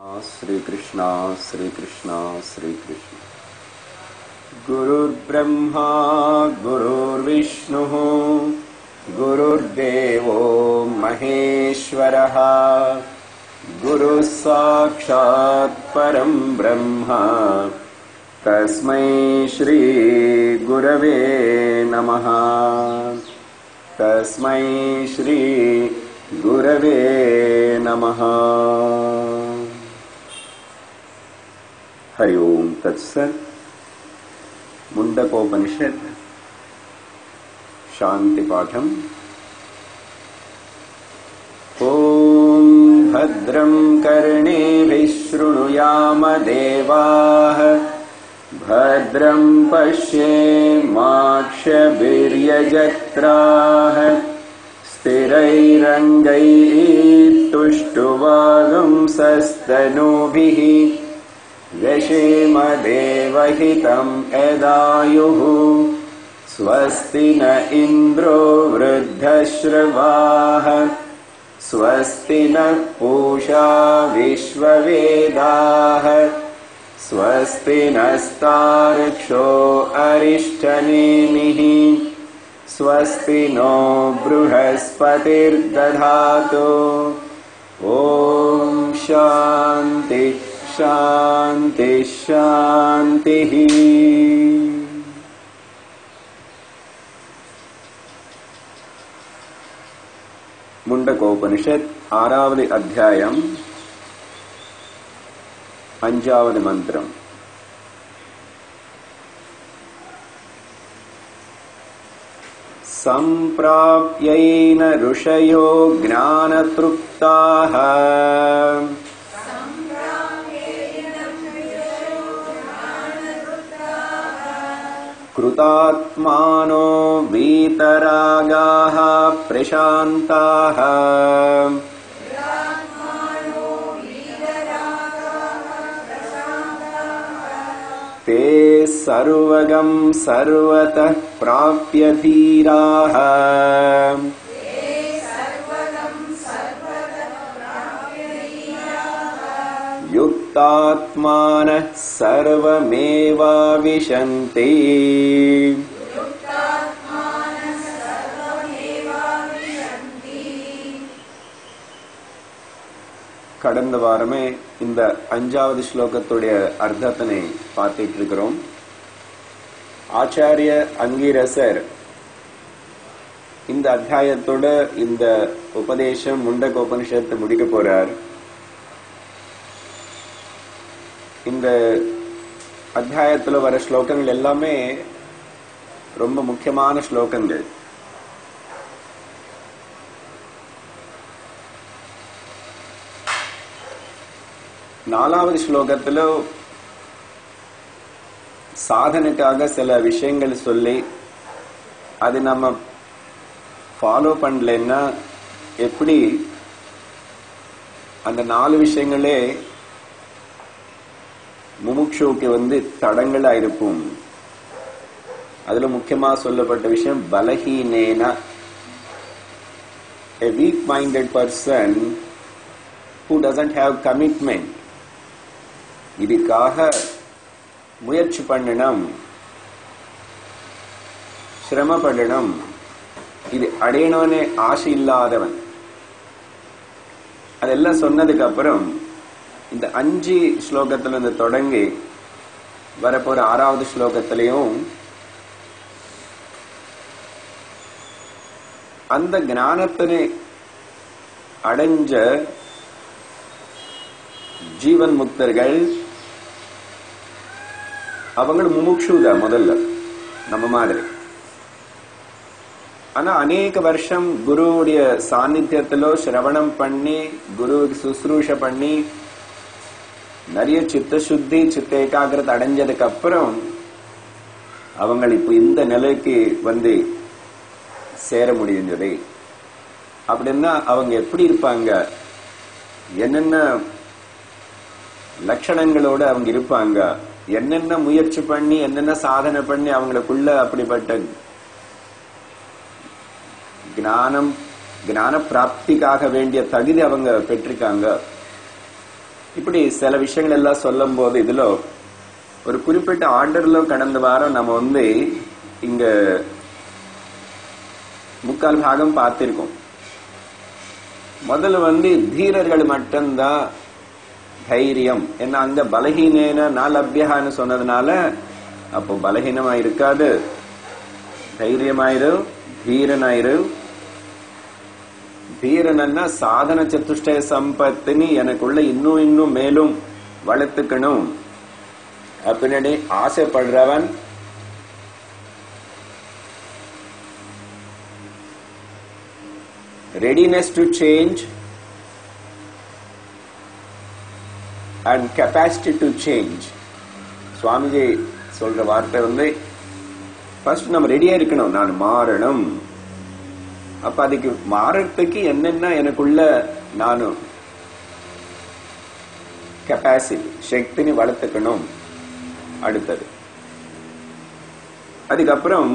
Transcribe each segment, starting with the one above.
श्रीकृष्णा श्रीकृष्णा श्रीकृष्ण। गुरुर्ब्रह्मा गुरुर्विष्णुः गुरुर्देवो महेश्वरः। गुरुः साक्षात् परं ब्रह्म। तस्मै श्रीगुरवे नमः। तस्मै श्रीगुरवे नमः हरि ओम तत्सत मुंडकोपनिषद शांति पाठम ओम भद्रम कर्णे शृणुयाम देवा भद्रम पश्येम्क्षजत्रा स्थिरंगुष्टुवागुंसस्तनूभिः यशेमदेवहितं यदायुः। स्वस्ति न इन्द्रो वृद्धश्रवाः। स्वस्ति नः पूषा विश्ववेदाः। स्वस्ति नस्तार्क्ष्यो अरिष्टनेमिः। स्वस्ति नो बृहस्पतिर्दधातु। ॐ शान्ति मुण्डकोपनिषत् आरावदि अध्यायम् पञ्चावधिमन्त्रम् सम्प्राप्यैन ऋषयो ज्ञानतृप्ताः। कृतात्मानो वीतरागाः प्रशान्ताः। ते सर्वगं सर्वतः प्राप्य धीराः युक्तात्मानः सर्वमेवाविशन्ति கடந்த வாரமே இந்த அஞ்சாவது ஸ்லோகத்துடைய அர்த்தத்தினை பார்த்துட்டு இருக்கிறோம் ஆச்சாரிய அங்கீரசர் இந்த அத்தியாயத்தோட இந்த உபதேசம் முண்டக உபனிஷத்தை முடிக்க போறார் இந்த அத்தியாயத்தில் வர ஸ்லோகங்கள் எல்லாமே ரொம்ப முக்கியமான ஸ்லோகங்கள். நாலாவது ஸ்லோகத்தில் சாதனைக்காக சில விஷயங்கள் சொல்லி அது நம்ம ஃபாலோ பண்ணலன்னா எப்படி அந்த நாலு விஷயங்களே முமுட்சுவுக்கு வந்து தடங்களா இருக்கும் அதுல முக்கியமா சொல்லப்பட்ட விஷயம் பலஹீனேனா a weak minded person who doesn't have commitment. இதுக்காக முயற்சி பண்ணணும். சிரமப்படணும். இது அடையணும்னு ஆசை இல்லாதவன் அதெல்லாம் சொன்னதுக்கு அப்புறம் இந்த அஞ்சு ஸ்லோகத்துல இருந்து தொடங்கி வரப்போற ஆறாவது ஸ்லோகத்திலையும் அந்த ஞானத்தினை அடைஞ்ச ஜீவன் முக்தர்கள் அவங்களும் முமுட்சுதா முதல்ல நம்ம மாதிரி. ஆனா அநேக வருஷம் குருவுடைய சாநித்தியத்திலோ சிரவணம் பண்ணி குருவுக்கு சுசுரூஷ பண்ணி நிறைய சித்த சுத்தி சித்த ஏகாகிரத்தை அடைஞ்சதுக்கு அப்புறம் அவங்க இப்ப இந்த நிலைக்கு வந்து சேர முடிஞ்சது அப்படின்னா அவங்க எப்படி இருப்பாங்க? என்னென்ன லட்சணங்களோட அவங்க இருப்பாங்க? என்னென்ன முயற்சி பண்ணி என்னென்ன சாதனை பண்ணி அவங்களுக்குள்ள அப்படிப்பட்ட ஞானம் ஞான பிராப்திக்காக வேண்டிய தகுதி அவங்க பெற்றிருக்காங்க? இப்படி சில விஷயங்கள் எல்லாம் சொல்லும் போது இதுல ஒரு குறிப்பிட்ட ஆண்டர்ல கடந்த வாரம் நம்ம வந்து இங்க முக்கால் பாகம் பார்த்திருக்கோம். முதல்ல வந்து தீரர்கள் மட்டும்தான் தைரியம். ஏன்னா அங்க பலகீனேன நாலபியகான்னு சொன்னதுனால அப்போ பலகீனமா இருக்காது தைரியமாயிரு தீரனாயிரு தீரனன்னா சாதன சத்துஷ்டய சம்பத்தினி எனக்குள்ள இன்னும் இன்னும் மேலும் வளர்த்துக்கணும். அப்படின்னு ஆசைப்படுறவன் readiness to change and capacity to change. Swamiji சொல்ற வார்த்தை வந்து ஃபர்ஸ்ட் நம்ம ரெடியா இருக்கணும். நான் மாறணும். அப்ப அதுக்கு மாறத்துக்கு என்னென்ன எனக்குள்ள நானும் கெப்பாசிட்டி சக்தினு வளர்த்துக்கணும் அடுத்தது. அதுக்கப்புறம்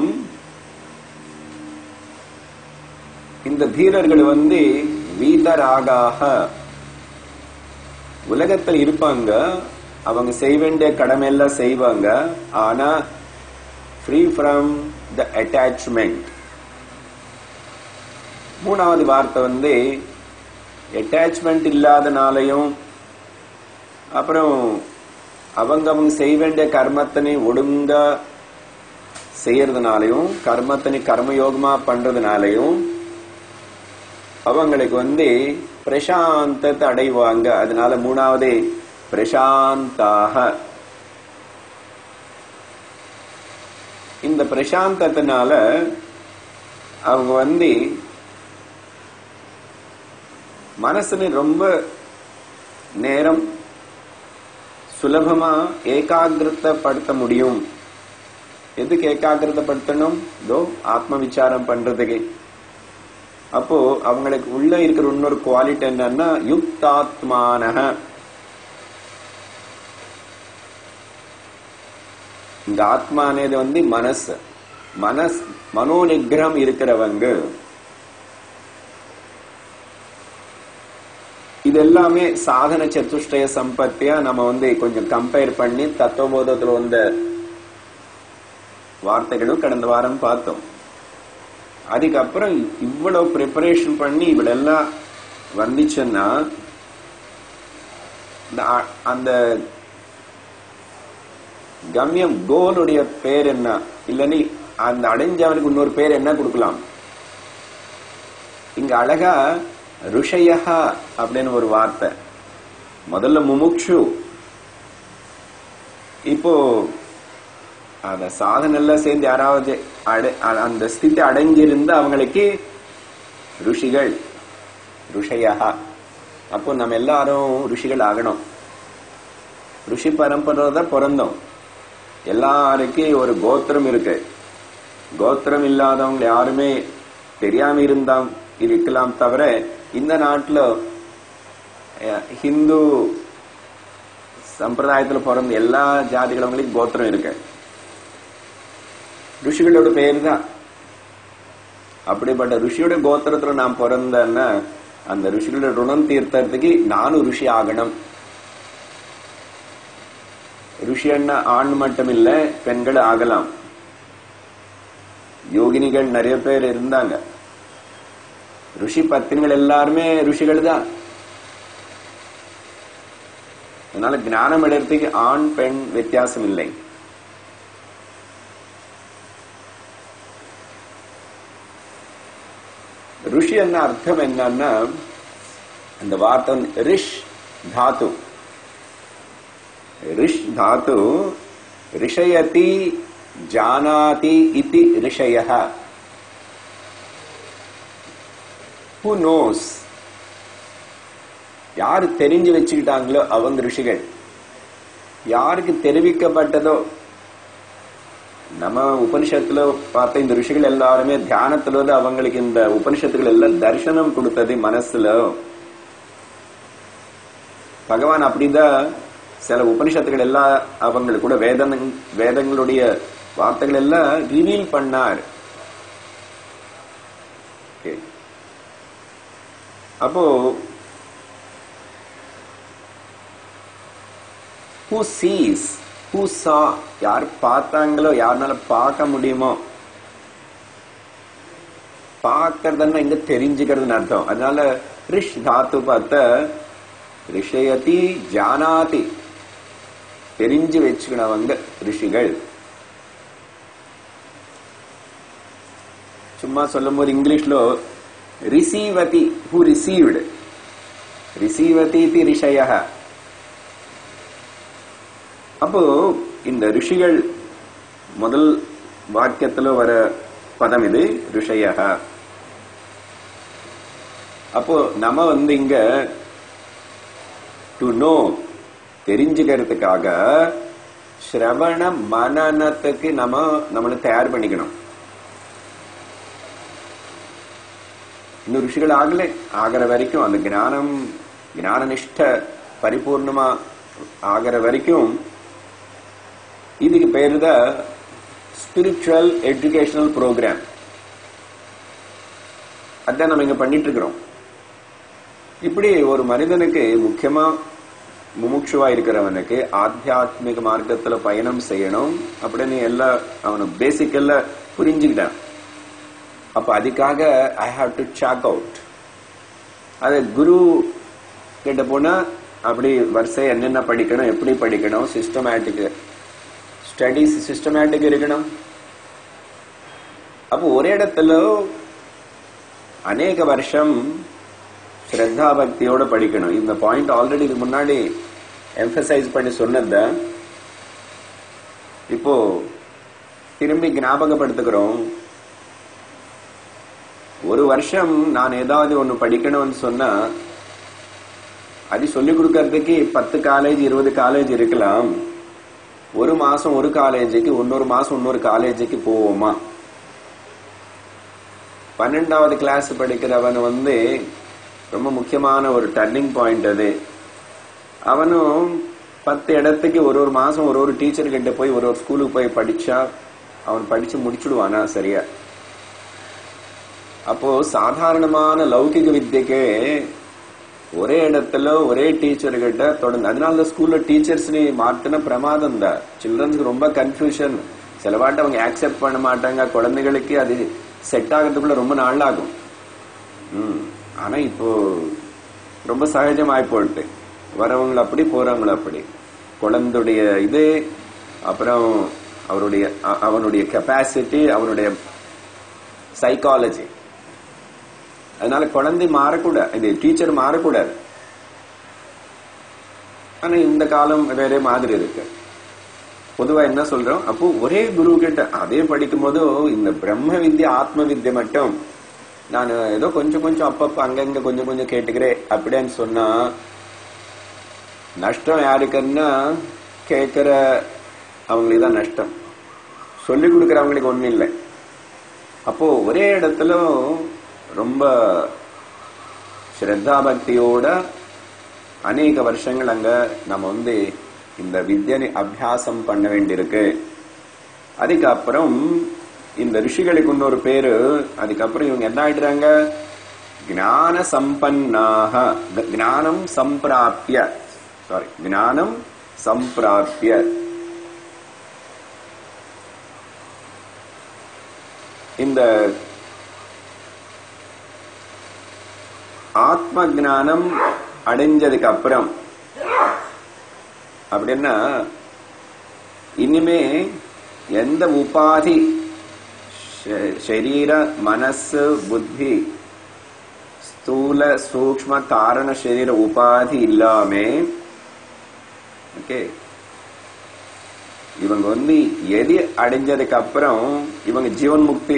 இந்த தீரர்கள் வந்து வீதராகாக உலகத்தில் இருப்பாங்க. அவங்க செய்ய வேண்டிய கடமை எல்லாம் செய்வாங்க. ஆனா ஃப்ரீ ஃப்ரம் த அட்டாச்மெண்ட் மூணாவது வார்த்தை வந்து அட்டாச்மெண்ட் இல்லாதனாலையும் அப்புறம் அவங்க அவங்க செய்ய வேண்டிய கர்மத்தினை ஒழுங்கா செய்யறதுனாலையும் கர்மத்தினை கர்மயோகமா பண்றதுனாலையும் அவங்களுக்கு வந்து பிரசாந்தத்தை அடைவாங்க. அதனால மூணாவது பிரசாந்தாக. இந்த பிரசாந்தத்தினால அவங்க வந்து மனசுல ரொம்ப நேரம் சுலபமா ஏகாகிரத்தப்படுத்த முடியும். எதுக்கு ஏகாகிரதப்படுத்தணும் இதோ ஆத்ம விசாரம் பண்றதுக்கு. அப்போ அவங்களுக்கு உள்ள இருக்கிற இன்னொரு குவாலிட்டி என்னன்னா யுக்தாத்மான இந்த ஆத்மா வந்து மனசு. மனஸ் மனோநிகிரம் இருக்கிறவங்க இது எல்லாமே சாதன சத்துஷ்டய சம்பத்தியா நம்ம வந்து கொஞ்சம் கம்பேர் பண்ணி தத்துவபோதத்துல வந்த வார்த்தைகளும் கடந்த வாரம் பார்த்தோம். அதுக்கப்புறம் இவ்வளவு ப்ரிப்பரேஷன் பண்ணி இவ்வளெல்லாம் வந்துச்சுன்னா அந்த கம்யம் கோலுடைய பேர் என்ன? இல்லனி அந்த அடைஞ்சவனுக்கு இன்னொரு பேர் என்ன கொடுக்கலாம்? இங்க அழகா ருஷயா அப்படின்னு ஒரு வார்த்தை. முதல்ல முமுக்ஷு. இப்போ அந்த சாதனெல்லாம் சேர்ந்து யாராவது அந்த ஸ்திதி அடைஞ்சிருந்து அவங்களுக்கு ருஷிகள் ருஷயா. அப்போ நம்ம எல்லாரும் ருஷிகள் ஆகணும். ருஷி பரம்பரை தான் பிறந்தோம். எல்லாருக்கும் ஒரு கோத்திரம் இருக்கு. கோத்திரம் இல்லாதவங்க யாருமே தெரியாம இருந்தா இருக்கலாம் தவிர இந்த நாட்டுல ஹிந்து சம்பிரதாயத்துல பிறந்த எல்லா ஜாதிகளவங்களுக்கு கோத்திரம் இருக்கு. ருஷிகளோட பேர் தான் அப்படிப்பட்ட ருஷியோட கோத்திரத்துல நான் பிறந்தேன்னா அந்த ருஷிகளோட ருணம் தீர்த்தறதுக்கு நானும் ருஷி ஆகணும். ருஷி அண்ணா ஆண் மட்டும் இல்ல பெண்கள் ஆகலாம். யோகினிகள் நிறைய பேர் இருந்தாங்க. ருஷி பத்தினிகள் எல்லாருமே ருஷிகள் தான் அதனால ஞானம் அடைறதுக்கு ஆண் பெண் வித்தியாசம் இல்லை ருஷி என்ன அர்த்தம் என்னன்னா அந்த வார்த்தை ரிஷ் தாத்து ரிஷ் தாத்து ரிஷயதி ஜானாதி இதி ரிஷய ஹூ நோஸ் யாரு தெரிஞ்சு வச்சுக்கிட்டாங்களோ அவங்க ரிஷிகள். யாருக்கு தெரிவிக்கப்பட்டதோ? நம்ம உபனிஷத்துல பார்த்த இந்த ரிஷிகள் எல்லாருமே தியானத்துல வந்து அவங்களுக்கு இந்த உபனிஷத்துகள் எல்லாம் தரிசனம் கொடுத்தது மனசுல பகவான் அப்படிதான் சில உபனிஷத்துகள் எல்லாம் அவங்களுக்கு கூட வேத வேதங்களுடைய வார்த்தைகள் எல்லாம் ரிவீல் பண்ணார். அப்போ ஹூ சீஸ் ஹூ சா யார் பார்த்தாங்களோ யாருனால பார்க்க முடியுமோ பார்க்கறதுன்னா இங்க தெரிஞ்சுக்கிறதுன்னு அர்த்தம். அதனால ரிஷ் தாத்து பார்த்த ரிஷயதி ஜானாதி தெரிஞ்சு வச்சுக்கணவங்க ரிஷிகள். சும்மா சொல்லும் போது இங்கிலீஷ்ல ரிசீவதி ஹூ ரிசீவ்டு ரிசீவதி தி ரிஷய அப்போ இந்த ரிஷிகள் முதல் வாக்கியத்துல வர பதம் இது ரிஷய அப்போ நம்ம வந்து இங்க டு நோ தெரிஞ்சுக்கிறதுக்காக ஸ்ரவண மனநத்துக்கு நம்ம நம்மளை தயார் பண்ணிக்கணும். இன்னும் ரிஷிகள் ஆகல ஆகிற வரைக்கும் அந்த ஞானம் ஞானனிஷ்ட பரிபூர்ணமா ஆகிற வரைக்கும் இதுக்கு பேரு தான் ஸ்பிரிச்சுவல் எஜுகேஷனல் ப்ரோக்ராம் அதான் நம்ம இங்க பண்ணிட்டு இருக்கிறோம் இப்படி ஒரு மனிதனுக்கு முக்கியமா முமுட்சுவா இருக்கிறவனுக்கு ஆத்தியாத்மிக மார்க்கத்துல பயணம் செய்யணும் அப்படின்னு எல்லாம் அவனை பேசிக்கல்ல புரிஞ்சுக்கிட்டான் அப்ப அதுக்காக I have to chalk out அது குரு கிட்ட போனா அப்படி வரிசை என்னென்ன படிக்கணும் எப்படி படிக்கணும் சிஸ்டமேட்டிக் ஸ்டடிஸ் சிஸ்டமேட்டிக் இருக்கணும். அப்போ ஒரே இடத்துல அநேக வருஷம் ஸ்ரத்தா பக்தியோட படிக்கணும். இந்த பாயிண்ட் ஆல்ரெடி இதுக்கு முன்னாடி எம்பசைஸ் பண்ணி சொன்னத இப்போ திரும்பி ஞாபகப்படுத்துகிறோம். ஒரு வருஷம் நான் ஏதாவது ஒன்று படிக்கணும்னு சொன்னா அது சொல்லிக் கொடுக்கறதுக்கு பத்து காலேஜ் இருபது காலேஜ் இருக்கலாம். ஒரு மாசம் ஒரு காலேஜுக்கு இன்னொரு மாசம் இன்னொரு காலேஜுக்கு போவோமா? பன்னெண்டாவது கிளாஸ் படிக்கிறவன் வந்து ரொம்ப முக்கியமான ஒரு டர்னிங் பாயிண்ட் அது. அவனும் பத்து இடத்துக்கு ஒரு ஒரு மாசம் ஒரு ஒரு டீச்சர்கிட்ட போய் ஒரு ஒரு ஸ்கூலுக்கு போய் படிச்சா அவன் படிச்சு முடிச்சுடுவானா சரியா? அப்போ சாதாரணமான லௌகிக வித்தியக்கு ஒரே இடத்துல ஒரே டீச்சர் கிட்ட தொடர்ந்து அதனால ஸ்கூல்ல டீச்சர்ஸ் நீ மாத்தின பிரமாதம் தான் சில்ட்ரன்ஸ்க்கு ரொம்ப கன்ஃபியூஷன் சிலவாட்ட அவங்க ஆக்செப்ட் பண்ண மாட்டாங்க. குழந்தைகளுக்கு அது செட் ஆகிறதுக்குள்ள ரொம்ப நாள் ஆகும் ம். ஆனா இப்போ ரொம்ப சகஜமாய் போயிட்டு. வரவங்களை அப்படி போறவங்களை அப்படி. குழந்தைய இது அப்புறம் அவருடைய அவனுடைய கெப்பாசிட்டி அவனுடைய சைக்காலஜி அதனால குழந்தை மாறக்கூடாது இது டீச்சர் மாறக்கூடாது. ஆனா இந்த காலம் வேற மாதிரி இருக்கு. பொதுவா என்ன சொல்றோம்? அப்போ ஒரே குரு கிட்ட அதே படிக்கும் போது இந்த பிரம்ம வித்யா ஆத்ம வித்யை மட்டும் நான் ஏதோ கொஞ்சம் கொஞ்சம் அப்பப்ப அங்கங்க கொஞ்சம் கொஞ்சம் கேட்டுக்கிறேன் அப்படின்னு சொன்னா நஷ்டம் யாருக்குன்னா கேட்கிற அவங்களுக்கு தான் நஷ்டம். சொல்லி கொடுக்கறவங்களுக்கு ஒன்றும் இல்லை. அப்போ ஒரே இடத்துல ரொம்ப ஸ்ரத்தா பக்தியோட அநேக வருஷங்கள் அங்க நம்ம வந்து இந்த வித்தியனை அபியாசம் பண்ண வேண்டியிருக்கு. அதுக்கப்புறம் இந்த ரிஷிகளுக்கு இன்னொரு பேரு அதுக்கப்புறம் இவங்க என்ன ஆயிடுறாங்க? ஞான சம்பன்னாக ஞானம் சம்பிராப்பிய சாரி ஞானம் சம்பிராப்பிய இந்த ஆத்ம ஜானம் அடைஞ்சதுக்கு அப்புறம் அப்படின்னா இனிமே எந்த உபாதி சரீர மனசு புத்தி ஸ்தூல சூக்ம காரண சரீர உபாதி இல்லாம ஓகே இவங்க வந்து எதி அடைஞ்சதுக்கு அப்புறம் இவங்க ஜீவன் முக்தி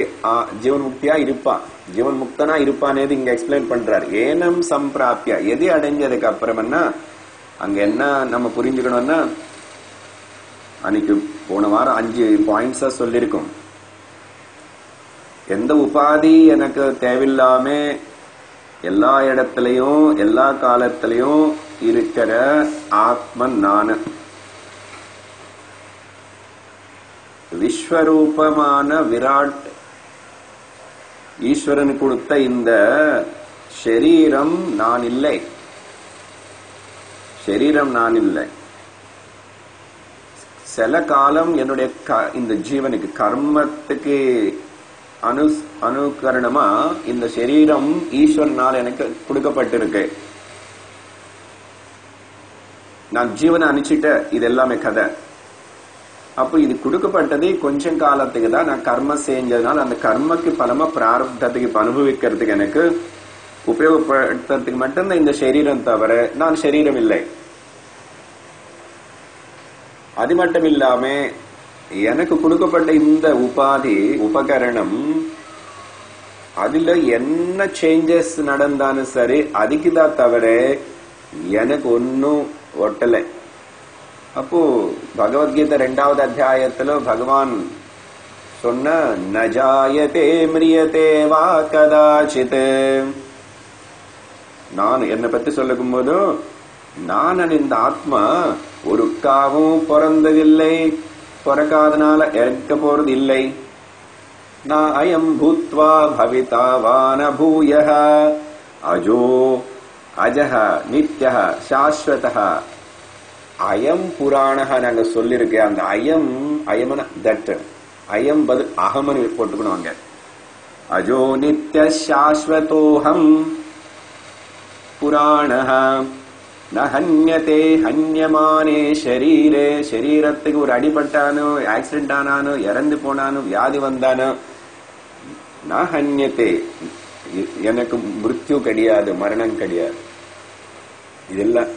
ஜீவன் முக்தியா இருப்பான் ஜீவன் முக்தனா இருப்பானேது இங்க எக்ஸ்பிளைன் பண்றாரு. ஏனம் சம்பிராப்பியா எதி அடைஞ்சதுக்கு அப்புறம்னா அங்க என்ன நம்ம புரிஞ்சுக்கணும்னா அன்னைக்கு போன வாரம் அஞ்சு பாயிண்ட்ஸா சொல்லியிருக்கோம். எந்த உபாதி எனக்கு தேவையில்லாம எல்லா இடத்துலயும் எல்லா காலத்திலையும் இருக்கிற ஆத்மன் நானு விஸ்வரூபமான விராட் ஈஸ்வரன் கொடுத்த இந்த ஷரீரம் நான் இல்லை. ஷரீரம் நான் இல்லை. சில காலம் என்னுடைய க- இந்த ஜீவனுக்கு கர்மத்துக்கு அனு அனுகரணமா இந்த சரீரம் ஈஸ்வரனால் எனக்கு கொடுக்கப்பட்டிருக்கு. நான் ஜீவனை அனுப்பிச்சிட்ட இது எல்லாமே கதை. அப்போ இது கொடுக்கப்பட்டது கொஞ்சம் காலத்துக்கு தான். நான் கர்மம் செஞ்சதுனால அந்த கர்மக்கு பலமா பிராரப்தத்துக்கு அனுபவிக்கிறதுக்கு எனக்கு உபயோகப்படுத்துறதுக்கு மட்டும்தான் இந்த சரீரம் தவிர நான் சரீரம் இல்லை. அது மட்டும் இல்லாம எனக்கு கொடுக்கப்பட்ட இந்த உபாதி உபகரணம் அதுல என்ன சேஞ்சஸ் நடந்தாலும் சரி அதுக்கு தான் தவிர எனக்கு ஒன்னும் ஒட்டலை. அப்போ பகவத்கீதை ரெண்டாவது அத்தியாயத்துல பகவான் சொன்ன நஜாயதே மிரியதே வா கதாச்சித். நான் என்னை பத்தி சொல்லும் போதும் நான் இந்த ஆத்மா ஒருக்காவும் பிறந்ததில்லை பிறக்காதனால இறக்க போறது இல்லை நான் அயம் பூத்வா பவிதாவான பூய அஜோ அஜஹ நித்ய சாஸ்வத அயம் புராணக நாங்க சொல்லியிருக்கேன் அந்த அயம் அயமன தட் அயம் பதில் அகமனு போட்டுக்கணும் அங்க அஜோ நித்ய சாஸ்வதோஹம் புராணக நஹன்யதே ஹன்யதே ஹன்யமானே ஷரீரே சரீரத்துக்கு ஒரு அடிபட்டானோ ஆக்சிடென்ட் ஆனானோ இறந்து போனானோ வியாதி வந்தானோ ந ஹன்யதே எனக்கு மிருத்யு கிடையாது மரணம் கிடையாது இதெல்லாம்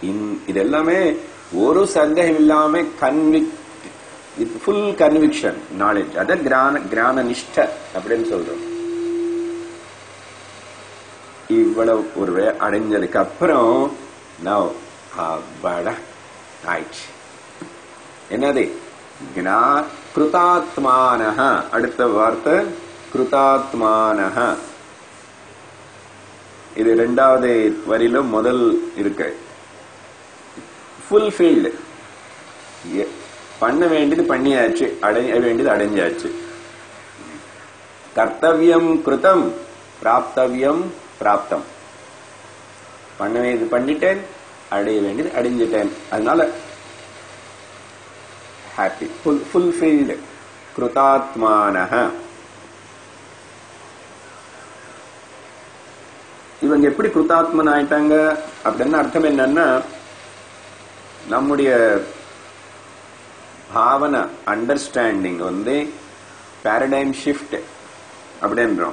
இது எல்லாமே ஒரு சந்தேகம் இல்லாம கன்விக் ஃபுல் கன்விக்ஷன் நாலேஜ் அத கிரான கிரான நிஷ்ட அப்படின்னு சொல்றோம். இவ்வளவு ஒரு அடைஞ்சதுக்கு அப்புறம் நவ் அப்பாடா ஆயிடுச்சு. என்னது? ஞா அடுத்த வார்த்தை கிருதாத்மானஹ இது ரெண்டாவது வரியிலும் முதல் இருக்கு. ஃபுல்ஃபில்டு பண்ண வேண்டியது பண்ணியாச்சு அடைய வேண்டியது அடைஞ்சாச்சு. கர்த்தவியம் கிருத்தம் பிராப்தவியம் பிராப்தம். பண்ண வேண்டியது பண்ணிட்டேன் அடைய வேண்டியது அடைஞ்சிட்டேன். அதனால ஹாப்பி ஃபுல் ஃபுல்ஃபில்டு கிருதாத்மானஹ இவங்க எப்படி கிருத்தாத்மன் ஆயிட்டாங்க அப்படின்னு அர்த்தம் என்னன்னா நம்முடைய பாவனை அண்டர்ஸ்டாண்டிங் வந்து பேரடைம் ஷிஃப்ட் அப்படின்றோம்.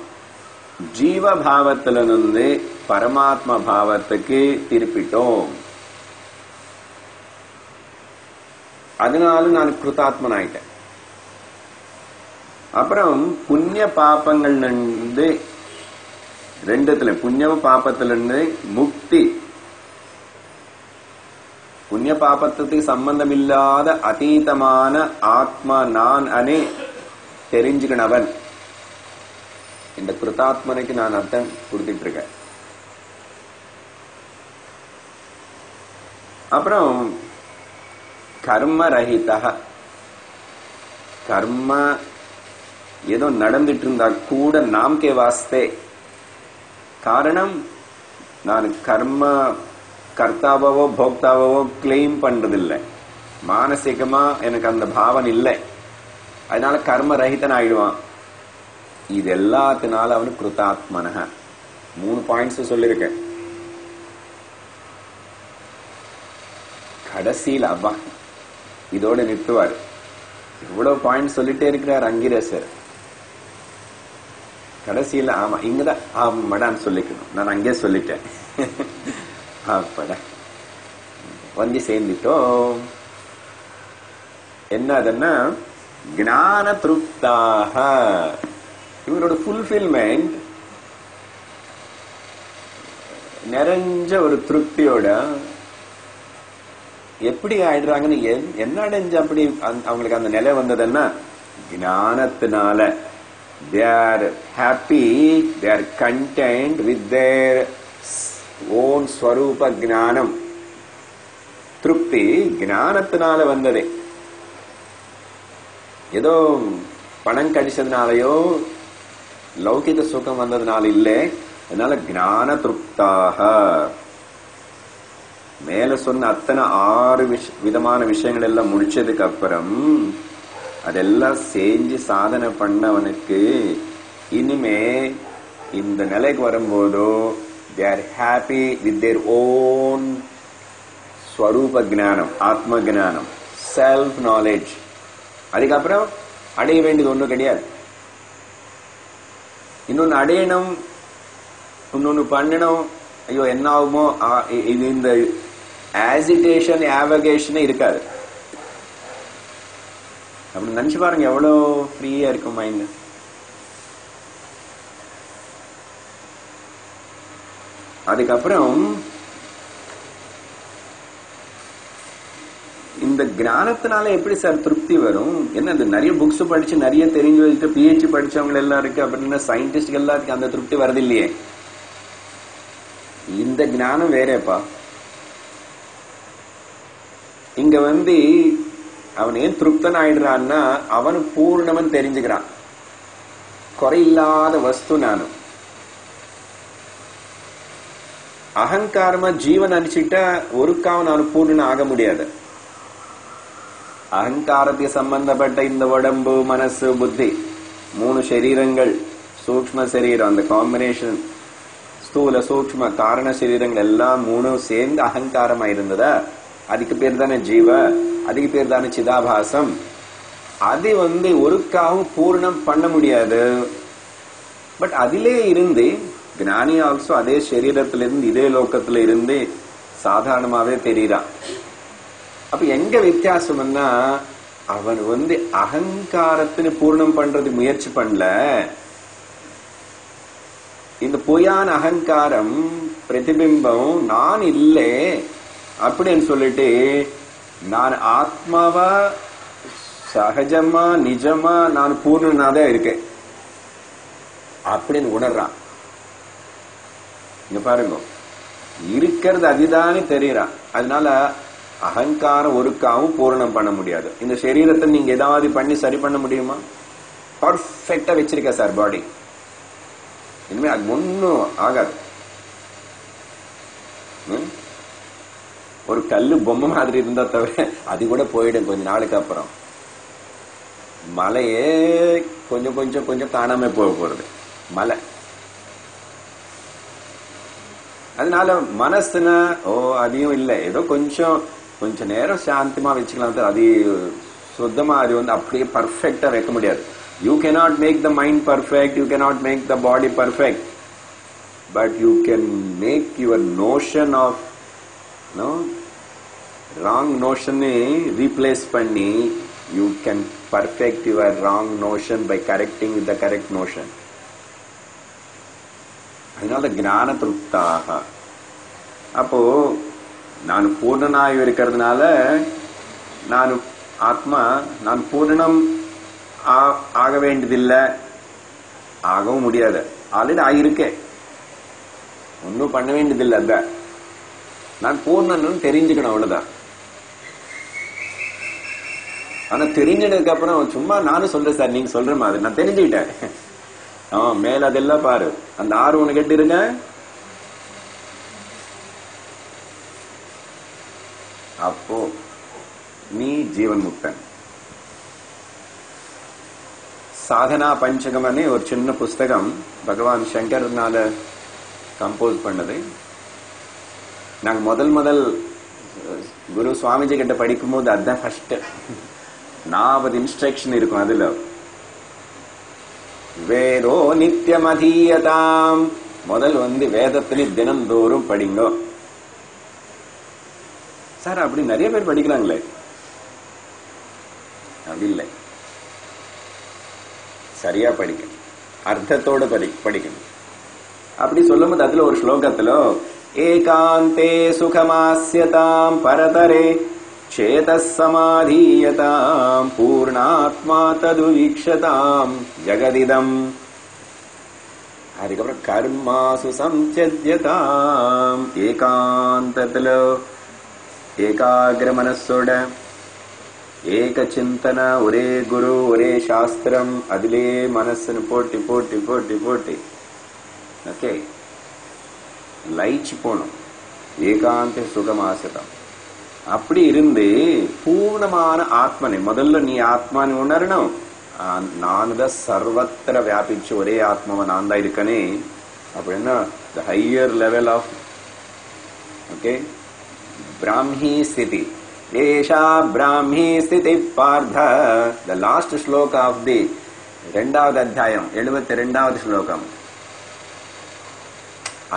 ஜீவ பாவத்துல இருந்து பரமாத்ம பாவத்துக்கு திருப்பிட்டோம். அதனால நான் கிருத்தாத்மன் ஆயிட்டேன் அப்புறம் புண்ணிய பாப்பங்கள் ரெண்டுத்துல புண்ணிய பாப்பத்திலிருந்து முக்தி புண்ணிய பாபத்துக்கு சம்பந்தம் இல்லாத அதீதமான ஆத்மா நான் அனே தெரிஞ்சுக்கணவன் இந்த கிருத்தாத்மனைக்கு நான் அர்த்தம் கொடுத்துட்டு இருக்கேன் அப்புறம் கர்மரஹிதா கர்ம ஏதோ நடந்துட்டு இருந்தா கூட நாம்கே வாஸ்தே. காரணம் நான் கர்ம கர்த்தாவோ போக்தாவோ கிளைம் பண்றதில்லை. மானசிகமா எனக்கு அந்த பாவன் இல்லை. அதனால கர்ம ரஹிதன் ஆயிடுவான் இது எல்லாத்தினால அவனு கிருத்தாத்மனக. மூணு பாயிண்ட்ஸ் சொல்லியிருக்கேன். கடைசியில் அப்பா இதோட நிறுத்துவார். இவ்வளவு பாயிண்ட் சொல்லிட்டே இருக்கிறார் அங்கிரேசர். கடைசியில ஆமா இங்கதான் ஆமாடான்னு சொல்லிக்கணும். நான் அங்கே சொல்லிட்டேன். அப்படா வந்து சேர்ந்துட்டோம் என்ன அதுன்னா ஞான திருப்தாக இவரோட ஃபுல்ஃபில்மெண்ட் நிறைஞ்ச ஒரு திருப்தியோட எப்படி ஆயிடுறாங்கன்னு என்- என்ன அடைஞ்சு அப்படி அவங்களுக்கு அந்த நிலை வந்ததுன்னா ஞானத்தினால they are happy they are content with their own ஸ்வரூப ஞானம். திருப்தி ஞானத்தினால வந்ததே. ஏதோ பணம் கடிச்சதுனாலயோ லௌகிக சுகம் வந்ததுனால இல்லை அதனால ஞான திருப்தாக. மேல சொன்ன அத்தனை ஆறு விதமான விஷயங்கள் எல்லாம் முடிச்சதுக்கு அப்புறம் அதெல்லாம் செஞ்சு சாதனை பண்ணவனுக்கு இனிமே இந்த நிலைக்கு வரும்போதோ they are happy with their own ஸ்வரூப ஜானம் ஆத்ம ஜானம் செல்ஃப் நாலேஜ் அதுக்கப்புறம் அடைய வேண்டியது ஒன்றும் கிடையாது. இன்னொன்று அடையணும் இன்னொன்று பண்ணணும். ஐயோ என்ன ஆகுமோ? இது இந்த ஆசிடேஷன் ஆவகேஷனே இருக்காது. அப்படி நினைச்சு பாருங்க எவ்வளோ ஃப்ரீயா இருக்கும் மைண்ட் அதுக்கப்புறம் இந்த ஞானத்தினால எப்படி சார் திருப்தி வரும்? என்ன இது நிறைய புக்ஸ் படிச்சு நிறைய தெரிஞ்சு வச்சுட்டு பிஹெச்டி படிச்சவங்க எல்லாம் இருக்கு அப்படின்னா சயின்டிஸ்ட் எல்லாம் இருக்கு அந்த திருப்தி வரது இல்லையே இந்த ஞானம் வேறேப்பா. இங்க வந்து அவன் ஏன் திருப்தன் ஆயிடுறான்னா அவன் பூர்ணமன் தெரிஞ்சுக்கிறான். குறையில்லாத வஸ்து நானும் அகங்காரமா ஜீவன் அடிச்சுட்டா ஒருக்காவும் நான் பூர்ணன் ஆக முடியாது. அகங்காரத்துக்கு சம்பந்தப்பட்ட இந்த உடம்பு மனசு புத்தி மூணு சரீரங்கள் சூக்ம சரீரம் அந்த காம்பினேஷன் ஸ்தூல சூக்ம காரண சரீரங்கள் எல்லாம் மூணும் சேர்ந்து அகங்காரமா இருந்ததா? அதுக்கு பேர் தானே ஜீவ அதுக்கு பேர் தானே சிதாபாசம். அது வந்து ஒருக்காவும் பூர்ணம் பண்ண முடியாது. பட் அதிலே இருந்து ஞானி ஆல்சோ அதே சரீரத்திலிருந்து இதே லோக்கத்துல இருந்து சாதாரணமாவே தெரியறான் அப்ப எங்க வித்தியாசம்னா அவன் வந்து அகங்காரത്തിന് பூர்ணம் பண்றது முயற்சி பண்ணல இந்த பொய்யான அகங்காரம் பிரதிபிம்பம் நான் இல்லை அப்படின்னு சொல்லிட்டு நான் ஆத்மாவா சகஜமா நிஜமா நான் பூர்ணனாதான் இருக்கேன் அப்படின்னு உணர்றான் இங்க பாருங்க. இருக்கிறது அதுதானே தெரியறான் அதனால அகங்காரம் ஒருக்காவும் பூரணம் பண்ண முடியாது. இந்த சரீரத்தை நீங்க ஏதாவது பண்ணி சரி பண்ண முடியுமா? பர்ஃபெக்டா வச்சிருக்க சார் பாடி இனிமே அது ஒன்றும் ஆகாது. ஒரு கல்லு பொம்மை மாதிரி இருந்தா தவிர அது கூட போயிடும் கொஞ்ச நாளுக்கு அப்புறம். மலையே கொஞ்சம் கொஞ்சம் கொஞ்சம் காணாம போக போறது. மலை. அதனால மனசுனா ஓ அதையும் இல்லை ஏதோ கொஞ்சம் கொஞ்ச நேரம் சாந்தமா வச்சுக்கலாம் சார். அது சுத்தமா அது வந்து அப்படியே பர்ஃபெக்டா வைக்க முடியாது you cannot make the mind perfect you cannot make the body perfect but you can make your notion of no wrong நோஷனை replace பண்ணி you can perfect your wrong notion by correcting with the correct notion அதனால ஞான திருப்தாக. அப்போ நான் பூர்ணனாய் இருக்கிறதுனால நான் ஆத்மா நான் பூர்ணம் ஆ- ஆக வேண்டியதில்லை. ஆகவும் முடியாது. ஆல்ரெடி ஆகியிருக்கேன் ஒன்றும் பண்ண வேண்டியதில்லை அந்த. நான் பூர்ணன்னு தெரிஞ்சுக்கணும் அவ்வளவுதான். ஆனா தெரிஞ்சதுக்கு அப்புறம் சும்மா நானும் சொல்றேன் சார் நீங்க சொல்ற மாதிரி. நான் தெரிஞ்சுக்கிட்டேன். ஆ மேல அதெல்லாம் பாரு. அந்த ஆறு ஒண்ணு கெட்டிருங்க. அப்போ நீ ஜீவன் முக்தன் சாதனா பஞ்சகம்னு ஒரு சின்ன புஸ்தகம் பகவான் சங்கர்னால கம்போஸ் பண்ணது. நாங்க முதல் முதல் குரு சுவாமிஜி கிட்ட படிக்கும்போது அதுதான் ஃபர்ஸ்ட் நாற்பது இன்ஸ்ட்ரக்ஷன் இருக்கும் அதுல. வேதோ நித்தியமதீயதாம். முதல் வந்து வேதத்திலே தினந்தோறும் படிங்கோ. சார் அப்படி நிறைய பேர் படிக்கிறாங்களே அப்படி இல்லை. சரியா படிக்கணும் அர்த்தத்தோட படி படிக்கணும். அப்படி சொல்லும்போது அதுல ஒரு ஸ்லோகத்துல ஏகாந்தே சுகமாசியதாம் பரதரே சேதசமாதீயதாம் பூர்ணாத்மா தது வீக்ஷதாம் ஜெகதிதம் அதுக்கப்புறம் கர்மாசு சம்சத்யதாம் ஏகாந்தத்துல ஏகாகிர மனசோட ஏக சிந்தன ஒரே குரு ஒரே சாஸ்திரம் அதிலே மனசுன்னு போட்டி போட்டி போட்டி போட்டி ஓகே லயிச்சு போகணும் ஏகாந்த சுகமாசிரம் அப்படி இருந்து பூர்ணமான ஆத்மனை முதல்ல நீ ஆத்மான்னு உணரணும் ஆ, நான் தான் சர்வத்திர வியாபிச்சு ஒரே ஆத்மாவை நான் தான் இருக்கனே அப்படின்னா the higher level of okay Brahmi ஸ்திதி ஏஷா பிராமி ஸ்திதி பார்த்த த லாஸ்ட் ஸ்லோக் ஆஃப் தி ரெண்டாவது அத்தியாயம் எழுபத்தி ரெண்டாவது ஸ்லோகம்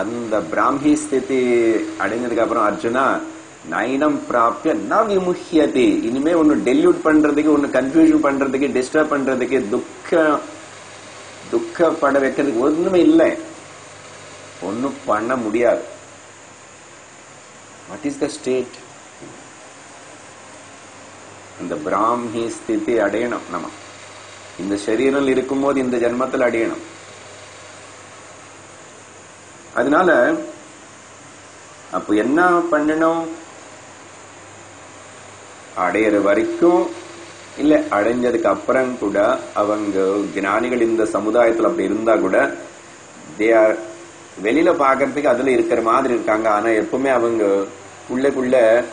அந்த பிராமி ஸ்திதி அடைஞ்சதுக்கு அப்புறம் அர்ஜுனா நயனம் பிராப்திய ந விமுக்கியதே இனிமே ஒன்னு டெல்யூட் பண்றதுக்கு ஒன்னு கன்ஃபியூஷன் பண்றதுக்கு டிஸ்டர்ப் பண்றதுக்கு துக்க துக்கப்பட வைக்கிறதுக்கு ஒண்ணுமே இல்லை. ஒன்னும் பண்ண முடியாது. வாட் இஸ் த ஸ்டேட் இந்த பிராமி ஸ்திதி அடையணும் நம்ம. இந்த சரீரம் இருக்கும்போது இந்த ஜென்மத்தில் அடையணும். அதனால அப்ப என்ன பண்ணணும்? அடையிற வரைக்கும் இல்ல அடைஞ்சதுக்கு அப்புறம் கூட அவங்க ஞானிகள் இந்த சமுதாயத்துல அப்படி இருந்தா கூட தே ஆர் வெளியில பாக்குறதுக்கு அதுல இருக்கிற மாதிரி இருக்காங்க. ஆனா எப்பவுமே அவங்க உள்ளக்குள்ள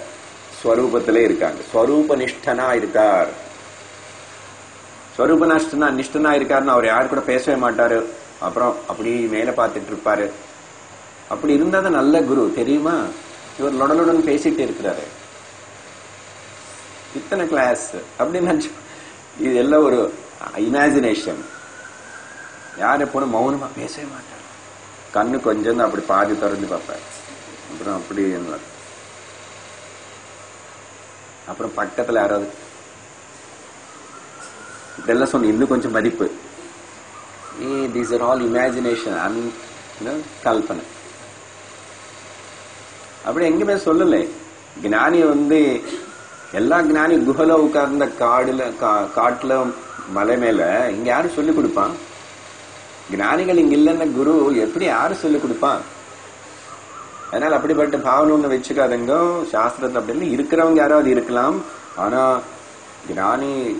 ஸ்வரூபத்துல இருக்காங்க. ஸ்வரூப நிஷ்டனா இருக்கார். ஸ்வரூப நிஷ்டனா நிஷ்டனா இருக்காருன்னு அவர் யாரு கூட பேசவே மாட்டாரு. அப்புறம் அப்படி மேல பார்த்துட்டு இருப்பாரு. அப்படி இருந்தாதான் நல்ல குரு. தெரியுமா? இவர் லொடலுடன் பேசிட்டு இருக்கிறாரு. இத்தனை கிளாஸ் அப்படின்னு இது எல்லாம் ஒரு இமேஜினேஷன் யார் எப்போதும் மௌனமா பேசவே மாட்டார். கண்ணு கொஞ்சம் தான் அப்படி பாதி திறந்து பார்ப்பார். அப்புறம் அப்படி அப்புறம் பக்கத்துல யாராவது இப்படியெல்லாம் சொன்ன இன்னும் கொஞ்சம் மதிப்பு. These are all imagination an கல்பனை. அப்படி எங்கேயுமே சொல்லலை. ஞானி வந்து எல்லா ஞானி குஹல உட்கார்ந்த காடுல கா- காட்டுல மலை மேல இங்க யாரு சொல்லி கொடுப்பான் ஞானிகள் இங்க இல்லைன்னு குரு எப்படி யாரு சொல்லி கொடுப்பான் அதனால அப்படிப்பட்ட பாவனை ஒண்ணு வச்சுக்காதங்க. சாஸ்திரத்துல அப்படின்னு இருக்கிறவங்க யாராவது இருக்கலாம். ஆனா ஞானி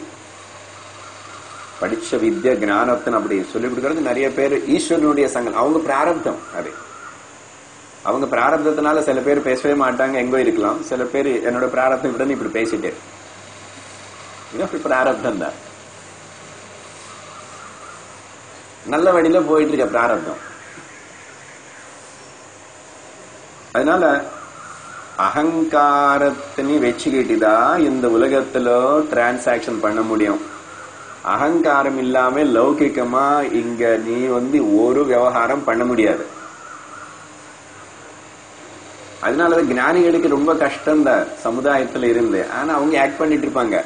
படிச்ச வித்யா ஜானத்தன் அப்படி சொல்லி கொடுக்கறது நிறைய பேர். ஈஸ்வரனுடைய சங்கம் அவங்க பிராரப்தம் அது. அவங்க பிராரப்தத்தினால சில பேர் பேசவே மாட்டாங்க எங்கோ இருக்கலாம். சில பேர் என்னோட பிராரப்தம் இப்படி இப்படி பேசிட்டு அப்படி பிராரப்தம் தான் நல்ல வழியில போயிட்டு இருக்க பிராரப்தம். அதனால அகங்காரத்தினி வச்சுக்கிட்டுதான் இந்த உலகத்துல டிரான்சாக்சன் பண்ண முடியும். அகங்காரம் இல்லாம லௌகிக்கமா இங்க நீ வந்து ஒரு விவகாரம் பண்ண முடியாது. அதனாலதான் ஞானிகளுக்கு ரொம்ப கஷ்டம் இந்த சமுதாயத்துல இருந்து. ஆனா அவங்க ஆக்ட் பண்ணிட்டு இருப்பாங்க.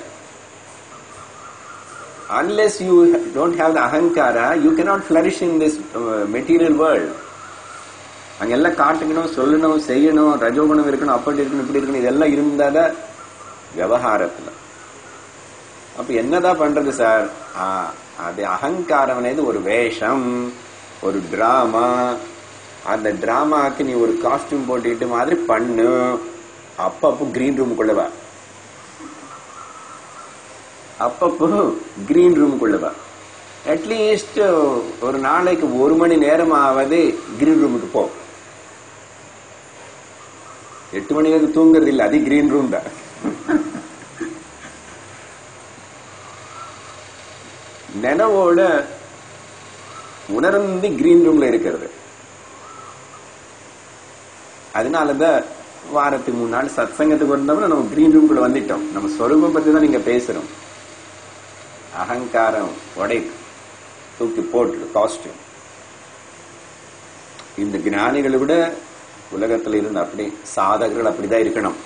Unless you don't have the அகங்காரா you cannot flourish in this material world அங்கெல்லாம் காட்டுக்கணும் சொல்லணும் செய்யணும் ரஜோகுணம் இருக்கணும் அப்படி இருக்கணும் இப்படி இருக்கணும் இதெல்லாம் இருந்தாதான் விவகாரத்துல. அப்ப என்னதான் பண்றது சார்? அது அகங்காரம் ஒரு வேஷம் ஒரு டிராமா அந்த டிராமாவுக்கு நீ ஒரு காஸ்டியூம் போட்டுக்கிட்டு மாதிரி பண்ணு. அப்பப்போ கிரீன் ரூம் வா. அப்பப்போ கிரீன் ரூம் வா. அட்லீஸ்ட் ஒரு நாளைக்கு ஒரு மணி நேரமாவது கிரீன் ரூமுக்கு போ. எட்டு மணி வரைக்கும் தூங்குறது இல்லை அது கிரீன் ரூம் தான். நினைவோட உணர்ந்து கிரீன் ரூம்ல இருக்கிறது. அதனாலதான் வாரத்துக்கு மூணு நாள் சத் சங்கத்துக்கு வந்தோம்னா நம்ம கிரீன் ரூம்குள்ள வந்துட்டோம். நம்ம ஸ்வரூபம் பத்தி தான் நீங்க பேசுறோம். அகங்காரம் உடை தூக்கி போட்டு காஸ்டியூம் இந்த ஞானிகளை விட உலகத்துல இருந்து அப்படி சாதகர்கள் அப்படிதான் இருக்கணும்.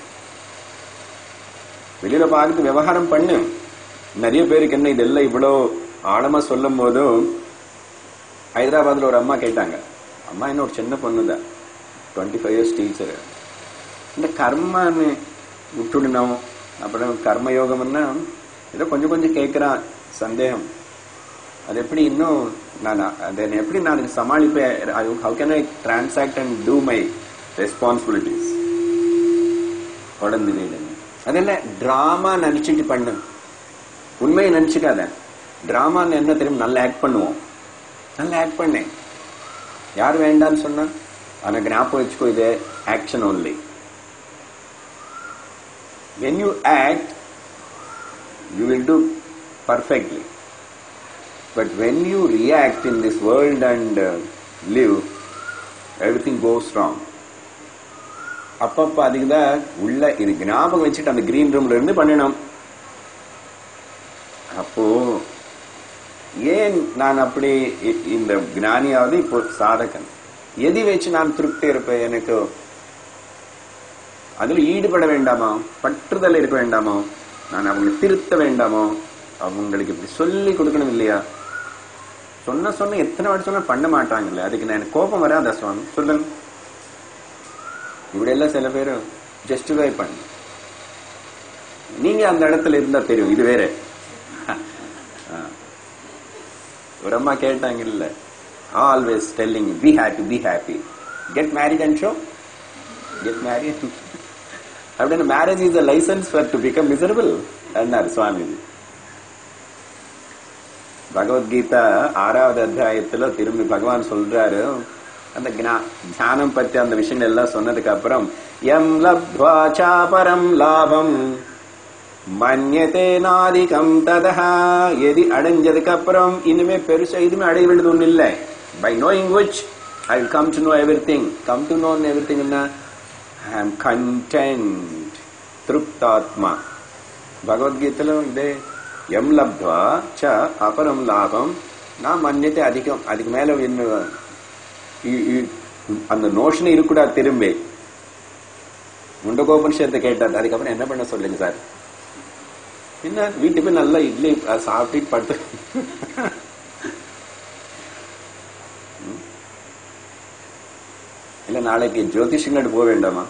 வெளியில பார்த்து விவகாரம் பண்ணு. நிறைய பேருக்கு என்ன இதெல்லாம் இவ்வளோ ஆழமா சொல்லும் போதும் ஹைதராபாத்ல ஒரு அம்மா கேட்டாங்க. அம்மா என்ன ஒரு சின்ன பொண்ணுதான். டுவெண்ட்டி ஃபைவ் இயர்ஸ் டீச்சர் இந்த கர்மான்னு விட்டுடணும். அப்புறம் கர்மயோகம்னா ஏதோ கொஞ்சம் கொஞ்சம் கேட்குறான் சந்தேகம். அது எப்படி இன்னும் நான் அதை எப்படி நான் சமாளிப்பேன்? How can I transact and do my responsibilities உடந்து வீடு அதெல்லாம் ட்ராமா நினைச்சிட்டு பண்ணு. உண்மையை நினைச்சுக்காத. டிராமான்னு என்ன தெரியும்? நல்லா ஆக்ட் பண்ணுவோம். நல்லா ஆக்ட் பண்ணேன். யார் வேண்டாம்னு சொன்னா? ஆனா ஞாபகம் வச்சுக்கோ இது action only when you act you will do perfectly but when you react in this world and live live everything goes wrong. அப்பப்ப அதுக்கு தான் உள்ள இது ஞாபகம் வச்சுட்டு அந்த கிரீன் ரூம்ல இருந்து பண்ணணும். அப்போ ஏன் நான் அப்படி இந்த ஞானியாவது இப்போ சாதகன்? எதி வச்சு நான் திருப்தி இருப்பேன் எனக்கு அதுல ஈடுபட வேண்டாமா? பற்றுதல் இருக்க வேண்டாமா? நான் அவங்களை திருத்த வேண்டாமோ? அவங்களுக்கு இப்படி சொல்லி கொடுக்கணும் இல்லையா? சொன்ன சொன்ன எத்தனை வாட்டி சொன்னா பண்ண மாட்டாங்கல்ல. அதுக்கு நான் எனக்கு கோபம் வராதா சுவாமி? சொல்லுங்க. இப்படி எல்லாம் சில பேர் ஜஸ்டிஃபை பண்ணு. நீங்க அந்த இடத்துல இருந்தா தெரியும் இது வேற. ஒரு அம்மா கேட்டாங்க இல்ல. Always telling be happy be happy get married and show get married அப்படின்னு marriage is a license for to become miserable அண்ணார் Swamiji Bhagavad Gita ஆறாவது அத்தியாயத்துல திரும்பி பகவான் சொல்றாரு அந்த தியானம் பத்தி அந்த விஷயங்கள் எல்லாம் சொன்னதுக்கு அப்புறம் எம் லப்வா சாபரம் லாபம் மன்யதே நாதிகம் ததா எதி அடைஞ்சதுக்கு அப்புறம் இனிமே பெருசா எதுவுமே அடைய வேண்டியது ஒண்ணு இல்லை by knowing which I will come to know everything come to know everything என்ன ஐ ஆம் கண்டென்ட் திருப்தாத்மா பகவத்கீதையில் இதே எம் லப்துவா ச அபரம் லாபம் நான் மன்னித்து அதிகம் அதுக்கு மேலே அந்த நோஷன் இருக்கக்கூடாது திரும்பி முண்டகோபனிஷத்தை கேட்டார் அதுக்கப்புறம் என்ன பண்ண சொல்லுங்க சார் என்ன வீட்டு நல்லா இட்லி சாப்பிட்டு படுத்து இல்லை நாளைக்கு ஜோதிஷங்கட்டு போக வேண்டாமா?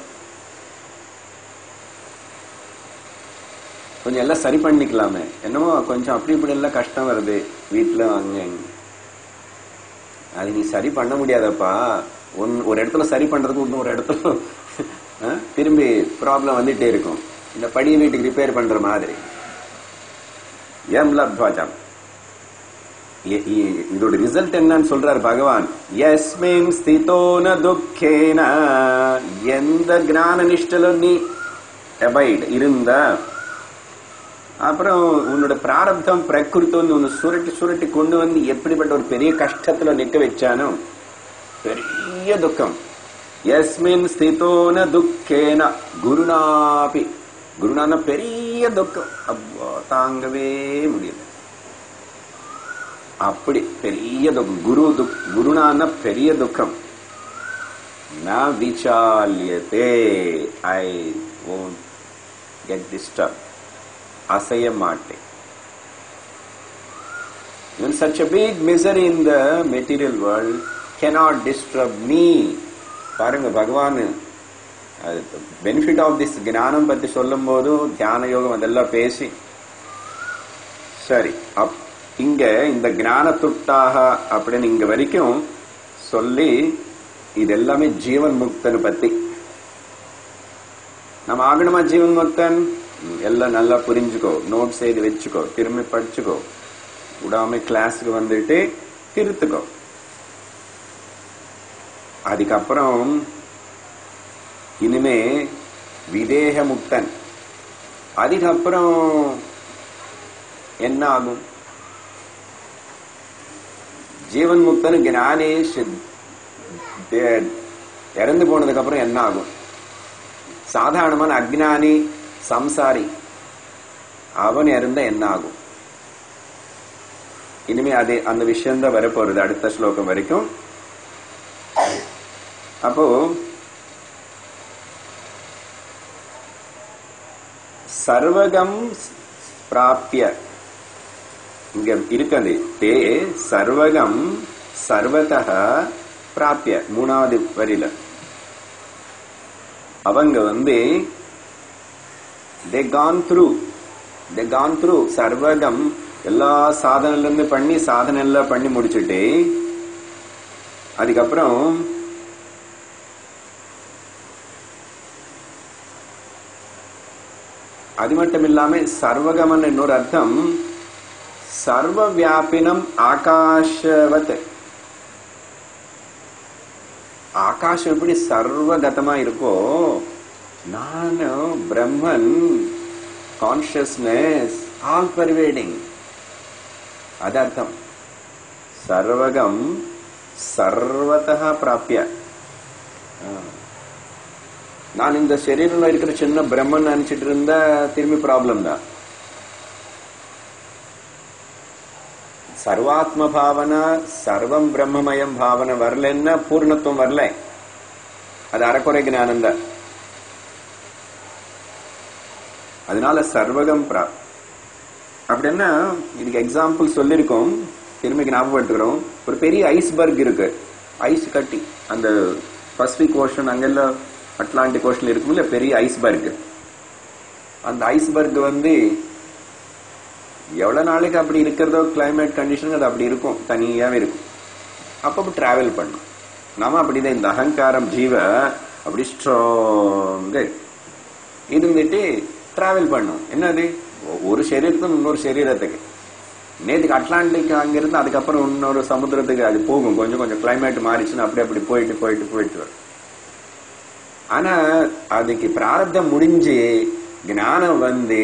கொஞ்சம் எல்லாம் சரி பண்ணிக்கலாமே. என்னமோ கொஞ்சம் அப்படி இப்படி எல்லாம் கஷ்டம் வருது. வீட்டில் அங்கே அது நீ சரி பண்ண முடியாதப்பா. ஒன் ஒரு இடத்துல சரி பண்றதுக்கு இன்னொரு இடத்துல ஆ, திரும்பி ப்ராப்ளம் வந்துட்டே இருக்கும். இந்த படியை வீட்டுக்கு ரிப்பேர் பண்ற மாதிரி. எம் லப்வாஜம் இதோட ரிசல்ட் என்னன்னு சொல்றார் பகவான் எஸ்மின் ஸ்திதோன துக்கேன எந்த ஞான நிஷ்டல நீ அபைட் இருந்த அப்புறம் உன்னோட பிராரப்தம் பிரகிருத்தம் உன்னை சுருட்டி சுருட்டி கொண்டு வந்து எப்படிப்பட்ட ஒரு பெரிய கஷ்டத்துல நிக்க வச்சானோ பெரிய துக்கம் எஸ்மின் ஸ்திதோன துக்கேன குருனாபி குருனான பெரிய துக்கம் அப்பா தாங்கவே முடியல அப்படி பெரிய துக்கம் குரு துக் குருனான பெரிய துக்கம். விசாலியதே. ஐ won't get டிஸ்டர்ப் அசைய மாட்டேன். Even such a big misery in the material world cannot disturb me. பாருங்க பகவான் பெனிஃபிட் ஆஃப் திஸ் ஞானம் பத்தி சொல்லும் போது தியான யோகம் அதெல்லாம் பேசி. சரி அப் இங்க இந்த ஞான துட்டாக அப்படின்னு இங்க வரைக்கும் சொல்லி இது எல்லாமே ஜீவன் முக்தனை பத்தி. நம்ம ஆகணுமா ஜீவன் முக்தன் எல்லாம் நல்லா புரிஞ்சுக்கோ. நோட்ஸ் எழுதி வச்சுக்கோ. திரும்பி படிச்சுக்கோ. விடாம கிளாஸுக்கு வந்துட்டு திருத்துக்கோ. அதுக்கப்புறம் இனிமே விதேக முக்தன் அதுக்கப்புறம் என்ன ஆகும் ஜீவன் முக்தன் ஞானே சித்- தே- இறந்து போனதுக்கு அப்புறம் என்ன ஆகும் சாதாரணமான அக்ஞானி சம்சாரி அவன் இறந்த என்ன ஆகும் இனிமே அது அந்த விஷயம் தான் வரப்போறது அடுத்த ஸ்லோகம் வரைக்கும் அப்போ சர்வகம் பிராப்பிய இங்க இருக்குது தே சர்வகம் சர்வதக பிராப்பிய மூணாவது வரியில. அவங்க வந்து they gone through they gone through சர்வகம் எல்லா சாதனைல இருந்து பண்ணி சாதனை எல்லாம் பண்ணி முடிச்சுட்டு அதுக்கப்புறம் அது மட்டும் இல்லாம சர்வகம்னு இன்னொரு அர்த்தம் சர்வ வியாபினம் ஆகாஷவத் ஆகாஷம் எப்படி சர்வகதமா இருக்கோ நான் பிரம்மன் கான்சியஸ்னஸ் ஆல் பர்வேடிங் அது அர்த்தம் சர்வகம் சர்வதா பிராப்பிய ஆ. நான் இந்த சரீரம்ல இருக்கிற சின்ன பிரம்மன் நினைச்சிட்டு இருந்தா திரும்பி ப்ராப்ளம் தான் சர்வாத்ம பாவனா சர்வம் பிரம்மமயம் பாவனை வரலன்னா பூர்ணத்துவம் வரல. அது அறக்குறை ஞானம் தான் அதனால சர்வகம் பிரா அப்படின்னா இதுக்கு எக்ஸாம்பிள் சொல்லியிருக்கோம் திரும்பி ஞாபகப்படுத்துகிறோம் ஒரு பெரிய ஐஸ்பர்க் இருக்கு. ஐஸ் கட்டி அந்த பசிபிக் ஓஷன் அங்கெல்லாம் அட்லாண்டிக் ஓஷன் இருக்கும்ல பெரிய ஐஸ்பர்க் அந்த ஐஸ்பர்க் வந்து எவ்வளோ நாளைக்கு அப்படி இருக்கிறதோ கிளைமேட் கண்டிஷன் அது அப்படி இருக்கும். தனியாகவே இருக்கும். அப்பப்போ ட்ராவல் பண்ணும் நாம அப்படிதான் இந்த அகங்காரம் ஜீவ அப்படி ஸ்ட்ராங்கு இருந்துட்டு ட்ராவல் பண்ணும் என்னது? ஒரு சரீரத்துக்கும் இன்னொரு சரீரத்துக்கு. நேற்றுக்கு அட்லாண்டிக் அங்கிருந்து அதுக்கப்புறம் இன்னொரு சமுத்திரத்துக்கு அது போகும். கொஞ்சம் கொஞ்சம் கிளைமேட் மாறிச்சுன்னா அப்படி அப்படி போயிட்டு போயிட்டு போயிட்டு வரும். ஆனா அதுக்கு பிராரத்தம் முடிஞ்சு ஞானம் வந்து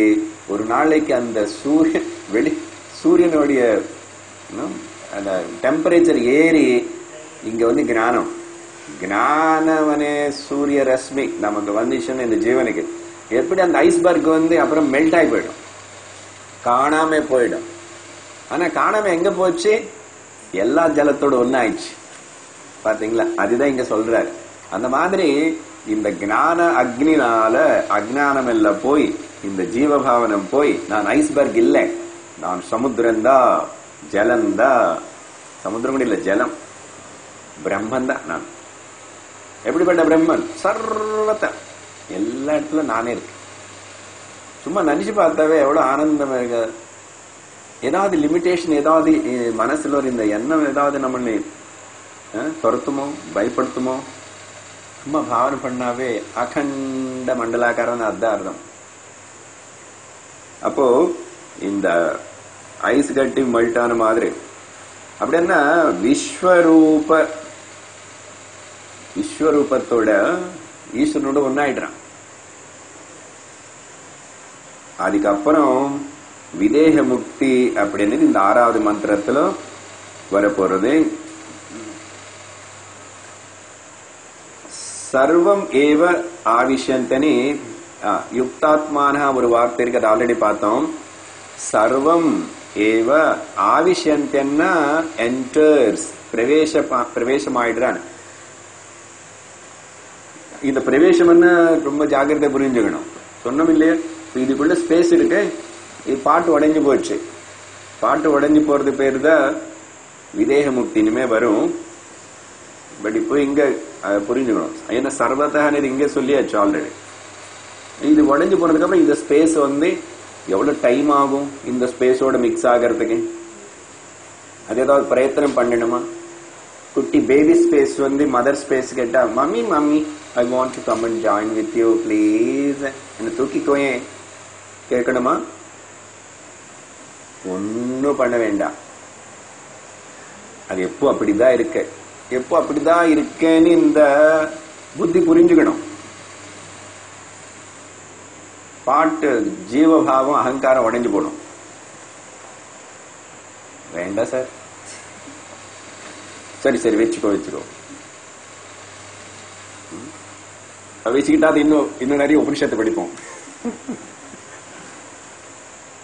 ஒரு நாளைக்கு அந்த சூரியன் வெளி சூரியனுடைய அந்த டெம்பரேச்சர் ஏறி இங்கே வந்து ஞானம். ஞானவனே சூரிய ரஷ்மி. நமக்கு வந்துச்சுன்னு இந்த ஜீவனுக்கு. எப்படி அந்த ஐஸ்பர்க் வந்து அப்புறம் மெல்ட் ஆகி போயிடும்? காணாம போயிடும். ஆனா காணாம எங்க போச்சு? எல்லா ஜலத்தோட ஒன்னாயிடுச்சு பாத்தீங்களா? அதுதான் இங்க சொல்றாரு. அந்த மாதிரி இந்த ஞான அக்னினால அஜானம் எல்லாம் போய் இந்த ஜீவபாவனம் போய் நான் ஐஸ்பர்க் இல்லை. நான் சமுத்திரந்தா ஜலந்தா. சமுத்திரம் கூட இல்ல ஜலம். பிரம்மன் தான் நான். எப்படிப்பட்ட பிரம்மன்? சர்வத்தை. எல்லா இடத்துல நானே இருக்கேன். சும்மா நினைச்சு பார்த்தாவே எவ்வளவு ஆனந்தமா இருக்கு. ஏதாவது லிமிடேஷன் ஏதாவது மனசுல ஒரு இந்த எண்ணம் ஏதாவது நம்மளை துரத்துமோ பயப்படுத்துமோ? சும்மா பாவனை பண்ணாவே அகண்ட மண்டலாக்காரன் அதான் அர்த்தம். அப்போ இந்த ஐஸ் கட்டி மல்ட்டான மாதிரி. அப்படின்னா விஸ்வரூப விஸ்வரூபத்தோட ஈஸ்வரனோட ஒன்னாயிடுறான் அதுக்கப்புறம் விதேக முக்தி அப்படின்னு இந்த ஆறாவது மந்திரத்துல வரப்போறது. சர்வம் ஏவ ஆவிஷந்தனி. யுக்தாத்மான ஒரு வார்த்தை இருக்கு அதை ஆல்ரெடி பார்த்தோம். சர்வம் ஏவ ஆவிஷந்தன்னா என்டர்ஸ் பிரவேச பிரவேசமாயிடுறான். இந்த பிரவேசம்னு ரொம்ப ஜாக்கிரதை புரிஞ்சுக்கணும். சொன்னோம் இல்லையா இதுக்குள்ள ஸ்பேஸ் இருக்கு. இது பாட்டு உடைஞ்சு போச்சு. பாட்டு உடைஞ்சு போறது பேர் தான் விதேக முக்தி இனிமே வரும். பட் இப்போ இங்க புரிஞ்சுக்கணும். ஏன்னா சர்வத்தகானது இங்க சொல்லியாச்சு ஆல்ரெடி இது உடைஞ்சு போனதுக்கு அப்புறம் இந்த ஸ்பேஸ் வந்து எவ்வளவு டைம் ஆகும் இந்த ஸ்பேஸோட மிக்ஸ் ஆகிறதுக்கு? அது ஏதாவது பிரயத்தனம் பண்ணணுமா? குட்டி பேபி ஸ்பேஸ் வந்து மதர் ஸ்பேஸ் கேட்டா mummy mummy I want to come and join with you please என்ன தூக்கிக்கோயே. கேட்கணுமா? ஒன்னும் பண்ண வேண்டாம். அது எப்போ அப்படிதான் இருக்கு? எப்போ அப்படிதான் இருக்கேன்னு இந்த புத்தி புரிஞ்சுக்கணும். பாட்டு ஜீவபாவம் அகங்காரம் உடைஞ்சு போடும். வேண்டாம் சார். சரி சரி வச்சுக்கோ வச்சுக்கோ. வச்சுக்கிட்டா அது இன்னும் இன்னும் நிறைய உபனிஷத்தை படிப்போம்.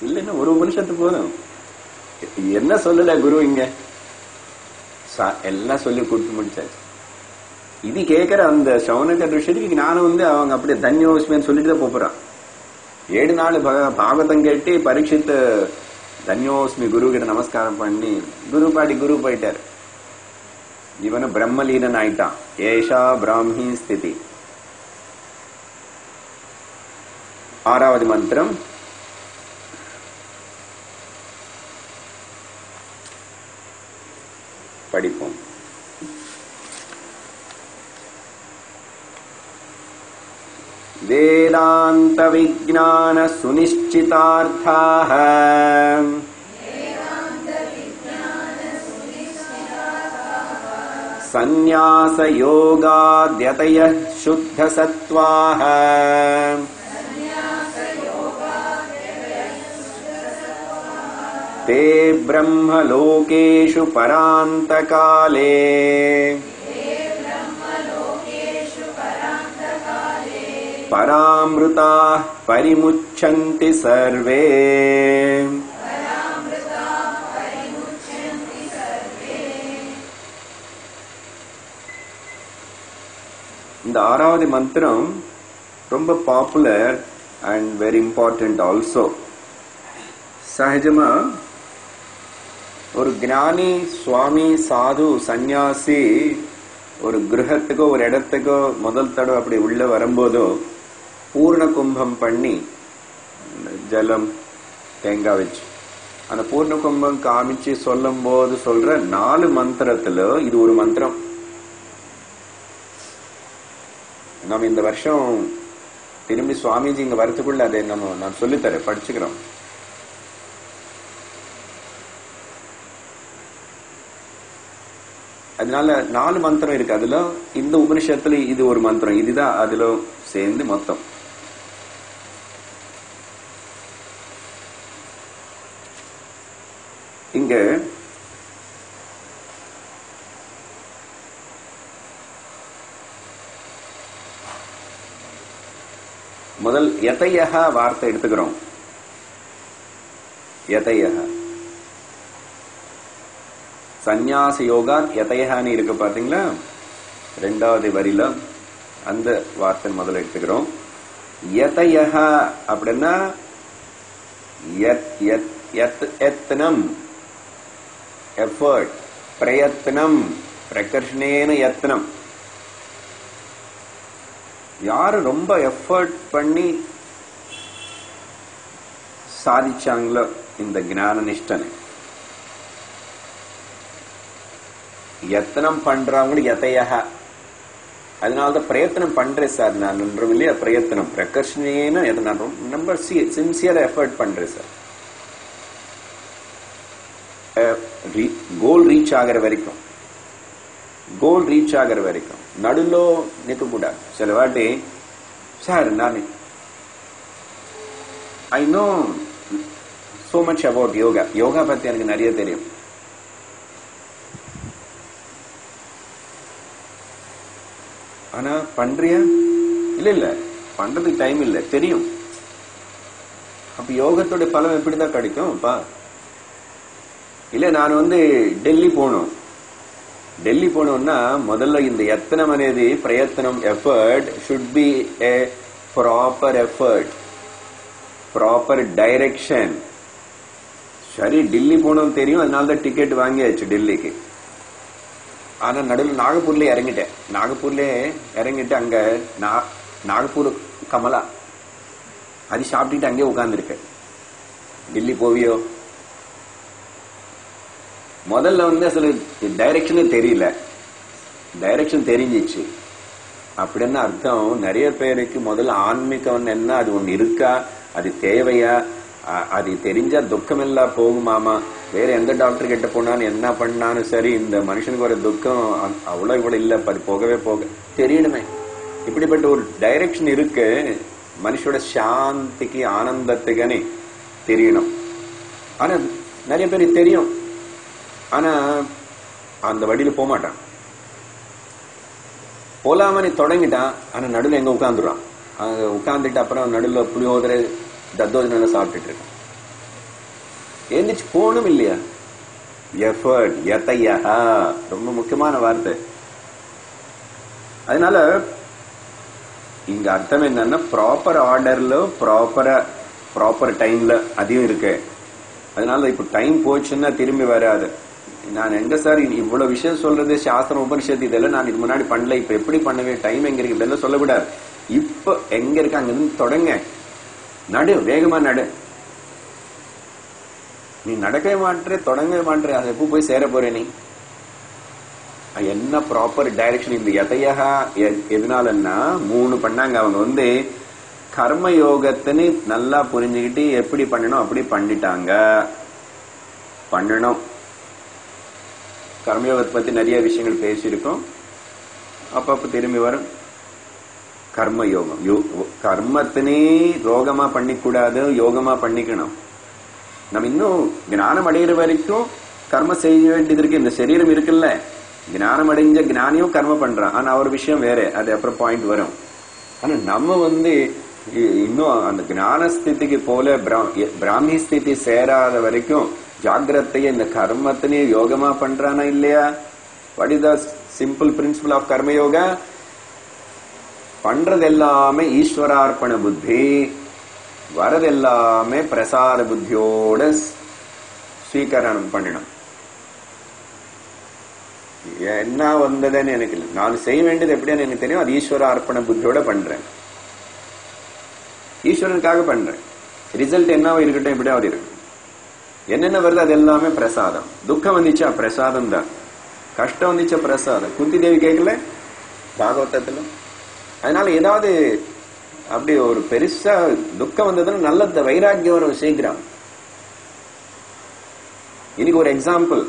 இல்லைன்னா ஒரு உபனிஷத்து போதும். என்ன சொல்லல குரு இங்க? எல்லாம் சொல்லி கொடுத்து முடிச்சாச்சு. இது கேட்கிற அந்த சௌனக ரிஷிக்கு நானும் வந்து அவங்க அப்படியே தன்யோஸ்மின்னு சொல்லிட்டு தான் போறான். ஏழு நாள் பாகவதம் கேட்டு பரீட்சித்து தன்யோஸ்மி குரு கிட்ட நமஸ்காரம் பண்ணி குரு பாடி குரு போயிட்டார். இவனு பிரம்மலீனன் ஆயிட்டான். ஏஷா பிராமி ஸ்திதி. ஆறாவது மந்திரம். படிப்போம். वेदान्तविज्ञानसुनिश्चितार्थाः। सन्न्यासयोगाद्यतयः शुद्धसत्त्वाः। ते ब्रह्मलोकेषु परान्तकाले परामृताः परिमुच्छन्ति सर्वे இந்த ஆறாவது மந்திரம் ரொம்ப popular and very important also சகஜமா ஒரு ஞானி சுவாமி சாது சந்நியாசி ஒரு கிரகத்துக்கோ ஒரு இடத்துக்கோ முதல் தடவை அப்படி உள்ள வரும்போதோ பூர்ண கும்பம் பண்ணி ஜலம் தேங்காய் வச்சு. அந்த பூர்ண கும்பம் காமிச்சு சொல்லும் போது சொல்ற நாலு மந்திரத்துல இது ஒரு மந்திரம். நம்ம இந்த வருஷம் திரும்பி சுவாமிஜி இங்க வரத்துக்குள்ள அதை நம்ம நான் சொல்லித்தரேன் படிச்சுக்கிறோம். அதனால நாலு மந்திரம் இருக்கு. அதுல இந்த உபனிஷத்துல இது ஒரு மந்திரம். இதுதான் அதுல சேர்ந்து மொத்தம். இங்க முதல் எதையக வார்த்தை எடுத்துக்கிறோம். எதையக சந்நியாச யோகா எதையகான்னு இருக்கு பாத்தீங்களா? ரெண்டாவது வரியில அந்த வார்த்தை முதல்ல எடுத்துக்கிறோம். எதையக அப்படின்னா எத்தனம். எஃபர்ட் பிரயத்னம் பிரகர்ஷனேன யத்னம் யாரு ரொம்ப எஃபர்ட் பண்ணி சாதிச்சாங்களோ இந்த ஞான நிஷ்டனை எத்தனம் பண்றவங்க எதையா அதனாலதான் பிரயத்தனம் பண்றேன் சார். நான் ஒன்றும் இல்லையா? பிரயத்தனம். பிரகர்ஷனேன்னு நான் ரொம்ப சின்சியரா எஃபர்ட் பண்றேன் சார். கோல் ரீச் ஆகிற வரைக்கும். கோல் ரீச் ஆகிற வரைக்கும். நடுలో நிற்கக்கூடாது சில வாட்டி சார் நான் I know so much about yoga yoga பத்தி எனக்கு நிறைய தெரியும். ஆனா பண்றியா? இல்ல இல்ல. பண்றதுக்கு டைம் இல்ல. தெரியும். அப்ப யோகத்தோட பலம் எப்படிதான் கிடைக்கும் பா இல்ல நான் வந்து டெல்லி போகணும் டெல்லி போனோம்னா முதல்ல இந்த எத்தனம் అనేది பிரயத்தனம் effort should be a proper effort proper direction சரி டெல்லி போனோம் தெரியும் அதனால தான் டிக்கெட் வாங்கியாச்சு டெல்லிக்கு ஆனா நடுவில் நாகப்பூர்ல இறங்கிட்டேன் நாகப்பூர்ல இறங்கிட்டு அங்க நாகப்பூர் கமலா அது சாப்பிட்டுட்டு அங்கேயே உட்கார்ந்துருக்கேன் டெல்லி போவியோ முதல்ல வந்து அசல் டைரக்ஷனே தெரியல. டைரக்ஷன் தெரிஞ்சிச்சு. அப்படின்னு அர்த்தம் நிறைய பேருக்கு முதல்ல ஆன்மீகம் என்ன அது ஒன்று இருக்கா அது தேவையா அது தெரிஞ்சா துக்கம் எல்லாம் போகுமாமா? வேற எந்த டாக்டர் கிட்ட போனாலும் என்ன பண்ணாலும் சரி இந்த மனுஷனுக்கு ஒரு துக்கம் அவ்வளோ இவ்வளோ இல்லை அது போகவே போக தெரியணுமே. இப்படிப்பட்ட ஒரு டைரக்ஷன் இருக்கு. மனுஷோட சாந்திக்கு ஆனந்தத்துக்குன்னு தெரியணும். ஆனா நிறைய பேருக்கு தெரியும். ஆனா அந்த வழியில போக மாட்டான். போலாமனு தொடங்கிட்டான் ஆனா நடுவில் எங்க உட்காந்துடுறான் அங்க உட்காந்துட்டு அப்புறம் நடுவில் புளியோதரை தத்தோஜன சாப்பிட்டுட்டு இருக்கான். எந்திரிச்சு போகணும் இல்லையா? எஃபர்ட் எத்தையா ரொம்ப முக்கியமான வார்த்தை. அதனால இங்க அர்த்தம் என்னன்னா ப்ராப்பர் ஆர்டர்ல ப்ராப்பரா ப்ராப்பர் டைம்ல அதையும் இருக்கு. அதனால இப்ப டைம் போச்சுன்னா திரும்பி வராது. நான் எங்க சார் இவ்வளவு விஷயம் சொல்றது? சாஸ்திரம் உபனிஷத்து இதெல்லாம் நான் இது முன்னாடி பண்ணல. இப்ப எப்படி பண்ணுவேன்? டைம் எங்க இருக்கு? இதெல்லாம் சொல்லக்கூடாது இப்ப எங்க இருக்கு? அங்க இருந்து தொடங்க. நடு வேகமா நடு. நீ நடக்கவே மாட்டே தொடங்கவே மாட்டே அதை எப்போ போய் சேர போற நீ? என்ன ப்ராப்பர் டைரக்ஷன் இந்த எதையா எதனாலன்னா மூணு பண்ணாங்க. அவங்க வந்து கர்ம யோகத்தின்னு நல்லா புரிஞ்சுக்கிட்டு எப்படி பண்ணணும்? அப்படி பண்ணிட்டாங்க. பண்ணணும். கர்மயோகத்தை பத்தி நிறைய விஷயங்கள் பேசியிருக்கோம். அப்பப்ப திரும்பி வரும். கர்ம யோகம் கர்மத்தினே ரோகமா பண்ணிக்கூடாது யோகமா பண்ணிக்கணும். நம்ம இன்னும் ஞானம் அடையிற வரைக்கும் கர்ம செய்ய வேண்டியது இருக்கு. இந்த சரீரம் இருக்குல்ல. ஞானம் அடைஞ்ச ஞானியும் கர்ம பண்றான். ஆனா அவர் விஷயம் வேற. அது அப்புறம் பாயிண்ட் வரும். ஆனா நம்ம வந்து இன்னும் அந்த ஞான ஸ்திதிக்கு போல பிரா- பிராமி ஸ்திதி சேராத வரைக்கும் ஜாகிரத்தையே இந்த கர்மத்தினே யோகமா பண்றானா இல்லையா? What is the simple principle of karma yoga பண்றது எல்லாமே ஈஸ்வரார்ப்பண புத்தி வரது எல்லாமே பிரசாத புத்தியோட ஸ்வீகரணம் பண்ணணும் என்ன வந்ததுன்னு எனக்கு இல்லை. நான் செய்ய வேண்டியது எப்படின்னு எனக்கு தெரியும். அது ஈஸ்வர அர்ப்பண புத்தியோட பண்றேன். ஈஸ்வரனுக்காக பண்றேன். ரிசல்ட் என்னவோ இருக்கட்டும் எப்படியாவது இருக்கு. என்னென்ன வருது அது எல்லாமே பிரசாதம். துக்கம் வந்துச்சா? பிரசாதம் தான். கஷ்டம் வந்துச்சா? பிரசாதம். குந்தி தேவி கேட்கல? பாகவதத்துல? அதனால ஏதாவது அப்படி ஒரு பெருசா துக்கம் வந்ததுன்னா நல்ல வைராக்கியம் வரும் சீக்கிரம். இன்னைக்கு ஒரு எக்ஸாம்பிள்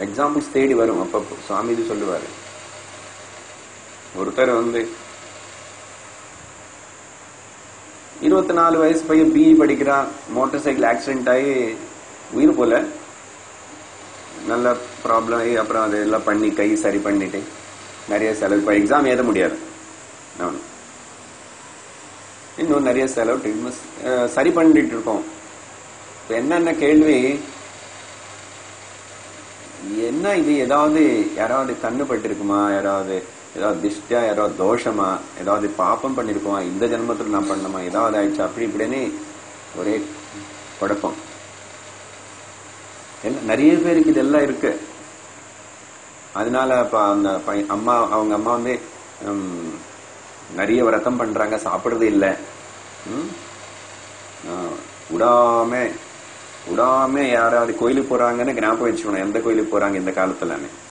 எக்ஸாம்பிள்ஸ் தேடி வரும். அப்பப்போ. சுவாமிஜி இது சொல்லுவாரு. ஒருத்தர் வந்து இருபத்தி நாலு வயசு பையன் பிஇ படிக்கிறான் மோட்டார் சைக்கிள் ஆக்சிடென்ட் ஆகி உயிர் போல. நல்ல ப்ராப்ளம் ஆகி அப்புறம் அதெல்லாம் பண்ணி கை சரி பண்ணிட்டு நிறைய செலவு. இப்போ எக்ஸாம் எழுத முடியாது. இன்னும் நிறைய செலவு ட்ரீட்மெண்ட் சரி பண்ணிட்டு இருக்கோம். இப்போ என்னென்ன கேள்வி? என்ன இது? ஏதாவது யாராவது கண்ணு பட்டிருக்குமா யாராவது ஏதாவது திஷ்டியா யாராவது தோஷமா ஏதாவது பாப்பம் பண்ணிருக்குமா இந்த ஜென்மத்தில் நான் பண்ணமா ஏதாவது ஆயிடுச்சு அப்படி இப்படின்னு ஒரே குழப்பம். எல்லாம் நிறைய பேருக்கு இதெல்லாம் இருக்கு. அதனால இப்ப அந்த அம்மா அவங்க அம்மா வந்து நிறைய விரதம் பண்றாங்க சாப்பிடுறது இல்லை. ம்? ஆஹ், விடாம விடாம யாராவது கோயிலுக்கு போறாங்கன்னு ஞாபகம் வச்சுக்கணும். எந்த கோயிலுக்கு போறாங்க இந்த காலத்துலன்னு.